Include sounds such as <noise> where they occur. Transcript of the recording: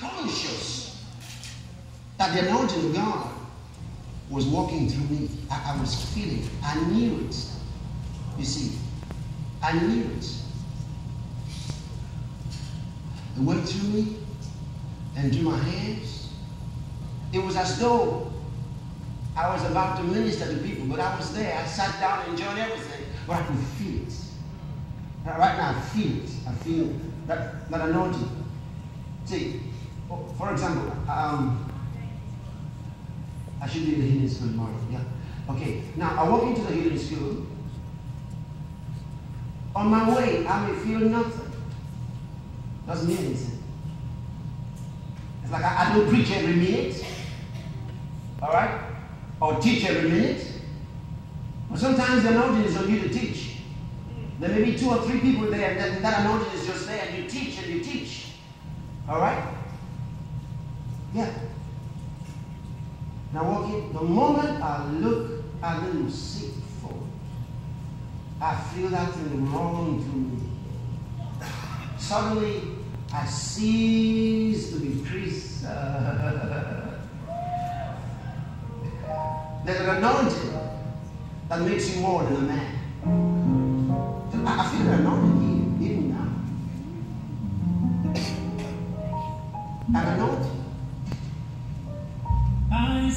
conscious that the anointing of God was walking through me. I, I was feeling. it. I knew it. You see, I knew it. It went through me and through my hands. It was as though I was about to minister to people, but I was there. I sat down and enjoyed everything, but I could feel it. Right now, I feel it. I feel that, that anointing. See, for example, um, I should be in the healing school tomorrow. Yeah. Okay. Now I walk into the healing school. On my way, I may feel nothing. Doesn't mean anything. It's like I, I don't preach every minute. All right? Or teach every minute. But sometimes the anointing is on you to teach. There may be two or three people there, and that, that anointing is just there, and you teach and you teach. All right? Yeah. Now walking, the moment I look at the seat forward, I feel that thing rolling through me. Suddenly, I cease to be priest. <laughs> There's an anointing that makes you more than a man. I, feel an anointing even now. <coughs> An anointing.